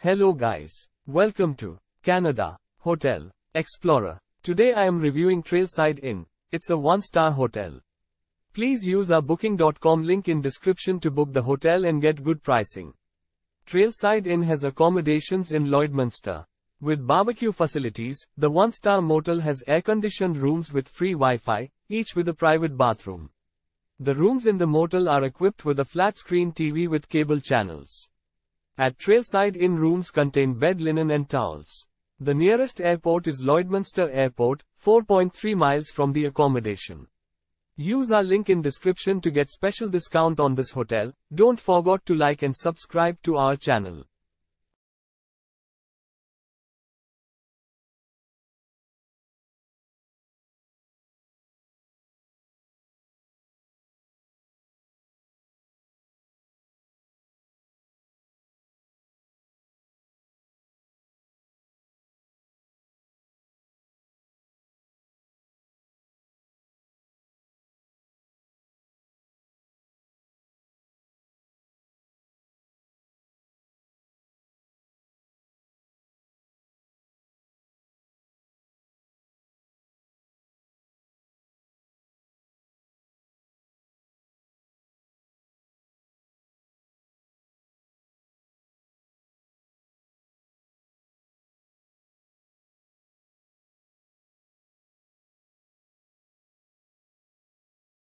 Hello guys. Welcome to Canada Hotel Explorer. Today I am reviewing Trailside Inn. It's a one-star hotel. Please use our booking.com link in description to book the hotel and get good pricing. Trailside Inn has accommodations in Lloydminster. With barbecue facilities, the one-star motel has air-conditioned rooms with free Wi-Fi, each with a private bathroom. The rooms in the motel are equipped with a flat-screen TV with cable channels. At Trailside Inn rooms contain bed linen and towels. The nearest airport is Lloydminster Airport, 4.3 miles from the accommodation. Use our link in description to get special discount on this hotel. Don't forget to like and subscribe to our channel.